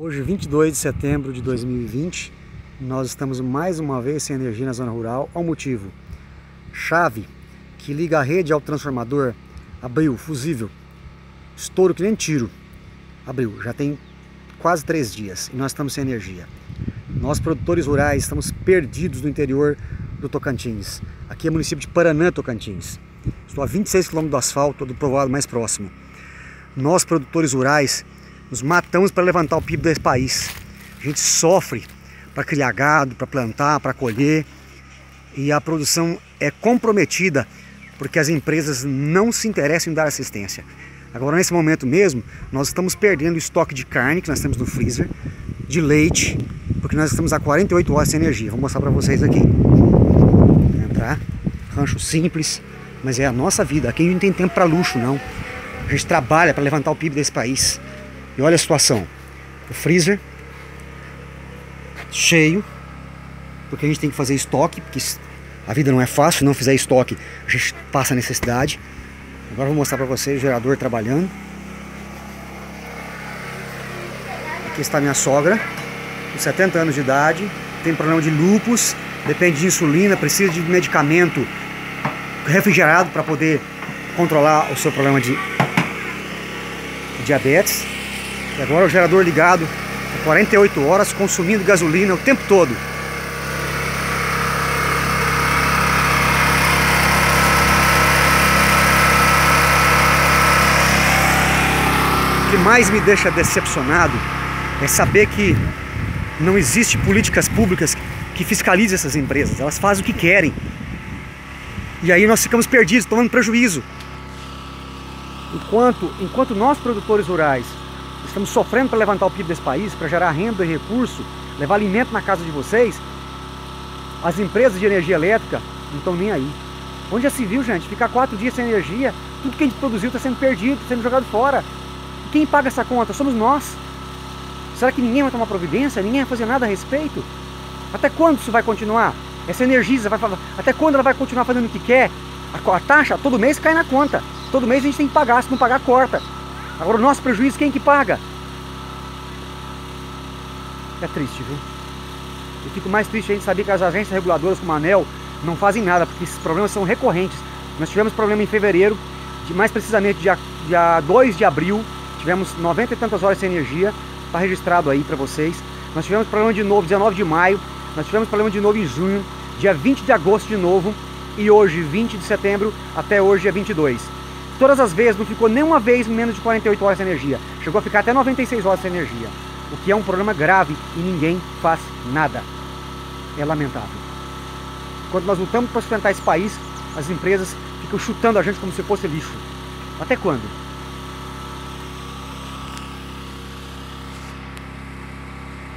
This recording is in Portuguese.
Hoje, 22 de setembro de 2020, nós estamos mais uma vez sem energia na zona rural. Ao motivo, chave que liga a rede ao transformador abriu, fusível, estouro que nem tiro, abriu, já tem quase três dias e nós estamos sem energia. Nós, produtores rurais, estamos perdidos no interior do Tocantins. Aqui é o município de Paranã, Tocantins. Estou a 26 km do asfalto, do povoado mais próximo. Nós, produtores rurais, nos matamos para levantar o PIB desse país. A gente sofre para criar gado, para plantar, para colher. E a produção é comprometida porque as empresas não se interessam em dar assistência. Agora, nesse momento mesmo, nós estamos perdendo o estoque de carne que nós temos no freezer, de leite, porque nós estamos a 48 horas sem energia. Vou mostrar para vocês aqui. Entrar, rancho simples, mas é a nossa vida. Aqui a gente não tem tempo para luxo, não. A gente trabalha para levantar o PIB desse país. E olha a situação. O freezer cheio, porque a gente tem que fazer estoque, porque a vida não é fácil, se não fizer estoque, a gente passa necessidade. Agora vou mostrar para vocês o gerador trabalhando. Aqui está minha sogra, com 70 anos de idade, tem problema de lupus, depende de insulina, precisa de medicamento refrigerado para poder controlar o seu problema de diabetes. E agora o gerador ligado 48 horas consumindo gasolina o tempo todo. O que mais me deixa decepcionado é saber que não existe políticas públicas que fiscalizem essas empresas. Elas fazem o que querem. E aí nós ficamos perdidos, tomando prejuízo. Enquanto, enquanto nós, produtores rurais, estamos sofrendo para levantar o PIB desse país, para gerar renda e recurso, levar alimento na casa de vocês, as empresas de energia elétrica não estão nem aí. Onde já se viu, gente? Ficar quatro dias sem energia, tudo que a gente produziu está sendo perdido, está sendo jogado fora. E quem paga essa conta? Somos nós. Será que ninguém vai tomar providência? Ninguém vai fazer nada a respeito? Até quando isso vai continuar? Essa energia vai até quando ela vai continuar fazendo o que quer? A taxa todo mês cai na conta. Todo mês a gente tem que pagar, se não pagar, corta. Agora o nosso prejuízo, quem que paga? É triste, viu? Eu fico mais triste a gente saber que as agências reguladoras como a ANEL não fazem nada, porque esses problemas são recorrentes. Nós tivemos problema em fevereiro, de mais precisamente dia, dia 2 de abril, tivemos 90 e tantas horas sem energia, está registrado aí para vocês. Nós tivemos problema de novo, 19 de maio, nós tivemos problema de novo em junho, dia 20 de agosto de novo, e hoje, 20 de setembro, até hoje, dia 22. Todas as vezes, não ficou nenhuma vez menos de 48 horas sem energia. Chegou a ficar até 96 horas sem energia. O que é um problema grave e ninguém faz nada. É lamentável. Quando nós lutamos para sustentar esse país, as empresas ficam chutando a gente como se fosse lixo. Até quando?